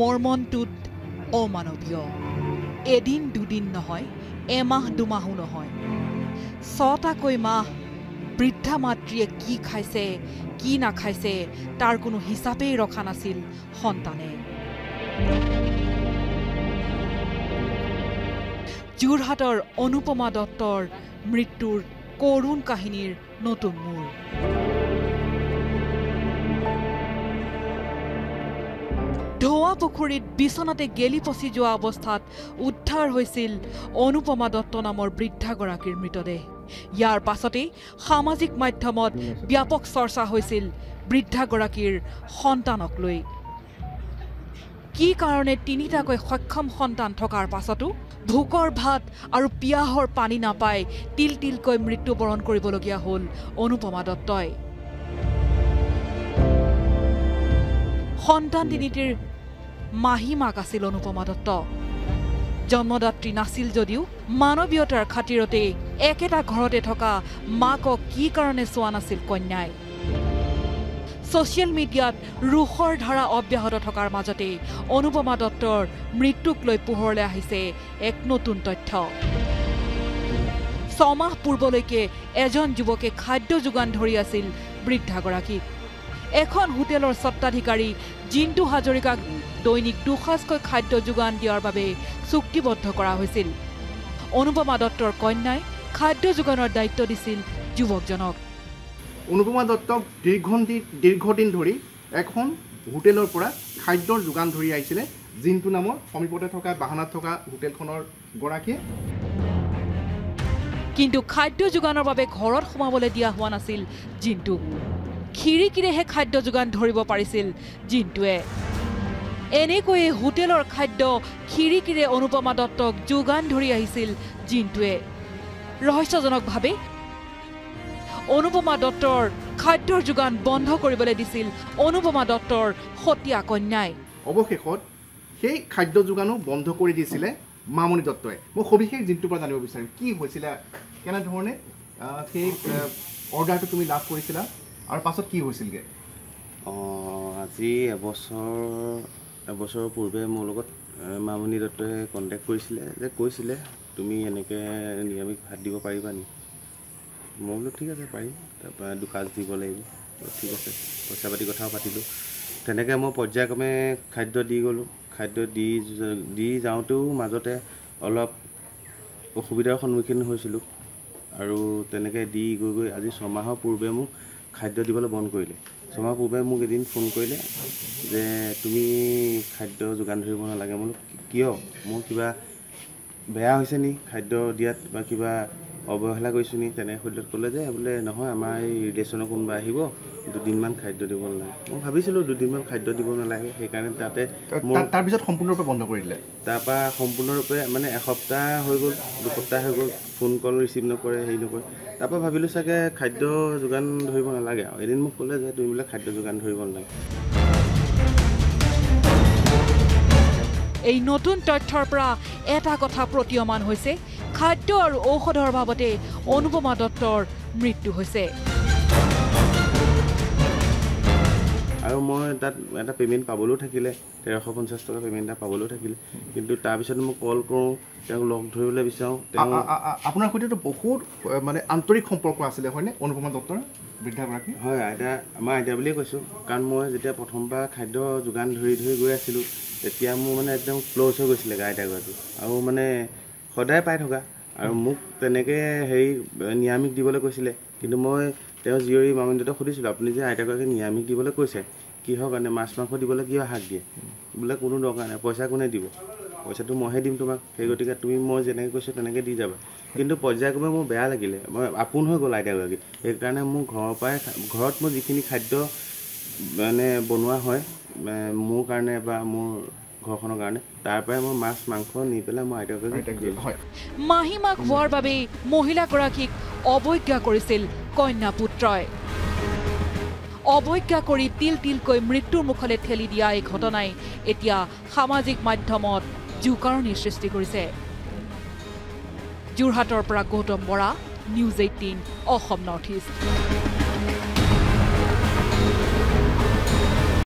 মৰ্মনটোত অমানৱীয় এদিন দুদিন নহয় এমাহ দুমাহো নহয়। ছটাকৈ মাহ বৃদ্ধা মাতৃয়ে কি খাইছে কি নাখাইছে তাৰ কোনো হিচাপেই ৰখা নাছিল সন্তানে। যোৰহাটৰ অনুপমা দত্তৰ মৃত্যুৰ কৰুণ কাহিনীৰ নতুন মূৰ ধোৱা পুখুৰীত বিচনাতে গেলি পচি যোৱা অৱস্থাত উদ্ধাৰ হৈছিল অনুপমা দত্ত নামৰ বৃদ্ধাগৰাকীৰ মৃতদেহ। ইয়াৰ পাছতেই সামাজিক মাধ্যমত ব্যাপক চৰ্চা হৈছিল বৃদ্ধাগৰাকীৰ সন্তানক লৈ। কি কাৰণে তিনিটাকৈ সক্ষম সন্তান থকাৰ পাছতো ভোকৰ ভাত আৰু পিয়াহৰ পানী নাপাই তিল তিলকৈ মৃত্যুবৰণ কৰিবলগীয়া হ'ল অনুপমা দত্তই। সন্তান তিনিটিৰ মাহী মাক আছিল অনুপমা দত্ত জন্মদাত্ৰী নাছিল যদিও মানৱীয়তাৰ খাতিৰতেই একেটা ঘৰতে থকা মাকক কি কাৰণে চোৱা নাছিল কন্যাই। ছ'চিয়েল মিডিয়াত ৰোষৰ ধাৰা অব্যাহত থকাৰ মাজতেই অনুপমা দত্তৰ মৃত্যুক লৈ পোহৰলৈ আহিছে এক নতুন তথ্য। ছমাহ পূৰ্বলৈকে এজন যুৱকে খাদ্য যোগান ধৰি আছিল বৃদ্ধাগৰাকীক। এখন হোটেলৰ স্বত্বাধিকাৰী জিন্তু হাজৰিকাক দৈনিক দুসাঁজকৈ খাদ্য যোগান দিয়াৰ বাবে চুক্তিবদ্ধ কৰা হৈছিল। অনুপমা দত্তৰ কন্যাই খাদ্য যোগানৰ দায়িত্ব দিছিল যুৱকজনক। অনুপমা দত্তক দীৰ্ঘদিন দীৰ্ঘদিন ধৰি এখন হোটেলৰ পৰা খাদ্যৰ যোগান ধৰি আহিছিলে। জিন্তু নামৰ সমীপতে থকা বাহানাত থকা হোটেলখনৰ গৰাকীয়ে। কিন্তু খাদ্য যোগানৰ বাবে ঘৰত সোমাবলৈ দিয়া হোৱা নাছিল জিন্তুক খিৰিকীৰেহে খাদ্য যোগান ধৰিব পাৰিছিল জিন্তুৱে এনেকৈয়ে হোটেলৰ খাদ্য খিৰিকীৰে অনুপমা দত্তক যোগান ধৰি আহিছিল জিন্তুৱে ৰহস্যজনকভাৱে অনুপমা দত্তৰ খাদ্যৰ যোগান বন্ধ কৰিবলৈ দিছিল অনুপমা দত্তৰ সতীয়া কন্যাই। অৱশেষত সেই খাদ্য যোগানো বন্ধ কৰি দিছিলে মামণি দত্তই। মই সবিশেষ জিন্তুৰ পৰা জানিব বিচাৰিম কি হৈছিলে কেনেধৰণে সেই অৰ্ডাৰটো তুমি লাভ কৰিছিলা? আৰু পাছত কি হৈছিলগৈ? আজি এবছৰ এবছৰৰ পূৰ্বে মোৰ লগত মামণি দত্তই কণ্টেক্ট কৰিছিলে যে কৈছিলে তুমি এনেকৈ নিৰামিষ ভাত দিব পাৰিবা নি? মই বোলো ঠিক আছে পাৰিম। তাৰপৰা দুসাঁজ দিব লাগিব। ঠিক আছে পইচা পাতি কথাও পাতিলোঁ। তেনেকৈ মই পৰ্যায়ক্ৰমে খাদ্য দি গ'লোঁ। খাদ্য দি দি যাওঁতেও মাজতে অলপ অসুবিধাৰ সন্মুখীন হৈছিলোঁ। আৰু তেনেকৈ দি গৈ গৈ আজি ছমাহৰ পূৰ্বে মোক খাদ্য দিবলৈ বন্ধ কৰিলে। ছমাহ পূৰ্বে মোক এদিন ফোন কৰিলে যে তুমি খাদ্য যোগান ধৰিব নালাগে। মই কিয়? মোৰ কিবা বেয়া হৈছে নি? খাদ্য দিয়াত বা কিবা অৱহেলা কৰিছোঁ নি? তেনে সুধিলত ক'লে যে বোলে নহয় আমাৰ এই ৰিলেশ্যনৰ কোনোবা আহিব। দুদিনমান খাদ্য দিব নালাগে। মই ভাবিছিলোঁ দুদিনমান খাদ্য দিব নালাগে সেইকাৰণে তাতে তাৰপিছত সম্পূৰ্ণৰূপে বন্ধ কৰি দিলে? তাৰপৰা সম্পূৰ্ণৰূপে মানে এসপ্তাহ হৈ গ'ল দুসপ্তাহ হৈ গ'ল ফোন কল ৰিচিভ নকৰে হেৰি নকৰে। তাৰপৰা ভাবিলোঁ চাগে খাদ্য যোগান ধৰিব নালাগে আৰু। এদিন মোক ক'লে যে তুমি বোলে খাদ্য যোগান ধৰিব নালাগে। এই নতুন তথ্যৰ পৰা এটা কথা প্ৰতীয়মান হৈছে খাদ্য আৰু ঔষধৰ বাবতে অনুপমা দত্তৰ মৃত্যু হৈছে। আৰু মই তাত এটা পে'মেণ্ট পাবলৈও থাকিলে তেৰশ পঞ্চাছ টকা পে'মেণ্ট এটা পাবলৈও থাকিলে। কিন্তু তাৰপিছত মই কল কৰোঁ তেওঁক লগ ধৰিবলৈ বিচাৰোঁ তেওঁ আপোনাৰ সৈতেতো বহুত মানে আন্তৰিক সম্পৰ্ক আছিলে হয়নে? অনুপমা দত্তৰ বৃদ্ধাগৰাকী? হয় আইতা আমাৰ আইতা বুলিয়ে কৈছোঁ। কাৰণ মই যেতিয়া প্ৰথমবাৰ খাদ্য যোগান ধৰি ধৰি গৈ আছিলোঁ তেতিয়া মোৰ মানে একদম ক্ল'জ হৈ গৈছিলে আইতাগৰাকী আৰু মানে সদায় পাই থকা। আৰু মোক তেনেকৈ হেৰি নিৰামিষ দিবলৈ কৈছিলে। কিন্তু মই তেওঁ জীয়ৰী মামনিহঁতক সুধিছিলোঁ আপুনি যে আইতাগৰাকী নিৰামিষ দিবলৈ কৈছে কিহৰ কাৰণে? মাছ মাংস দিবলৈ কিয় হাক দিয়ে? বোলে কোনো দৰকাৰ নাই পইচা কোনে দিব? পইচাটো মইহে দিম তোমাক সেই গতিকে তুমি মই যেনেকৈ কৈছোঁ তেনেকৈ দি যাবা। কিন্তু পৰ্যায়ক্ৰমে মোৰ বেয়া লাগিলে মই আপোন হৈ গ'ল আইতাগৰাকী। সেইকাৰণে মোৰ ঘৰৰ পৰাই ঘৰত মোৰ যিখিনি খাদ্য মানে বনোৱা হয় মোৰ কাৰণে বা মোৰ ঘৰখনৰ কাৰণে তাৰ পৰাই মই মাছ মাংস নি পেলাই মই আইতাগৰাকীক দিলোঁ। হয়। মাহীমাক হোৱাৰ বাবেই মহিলাগৰাকীক অৱজ্ঞা কৰিছিল কন্যা পুত্ৰই অৱজ্ঞা কৰি তিল তিলকৈ মৃত্যুৰ মুখলৈ ঠেলি দিয়া এই ঘটনাই এতিয়া সামাজিক মাধ্যমত জোকাৰণিৰ সৃষ্টি কৰিছে। যোৰহাটৰ পৰা Gautam Bora news eighteen Assam north east.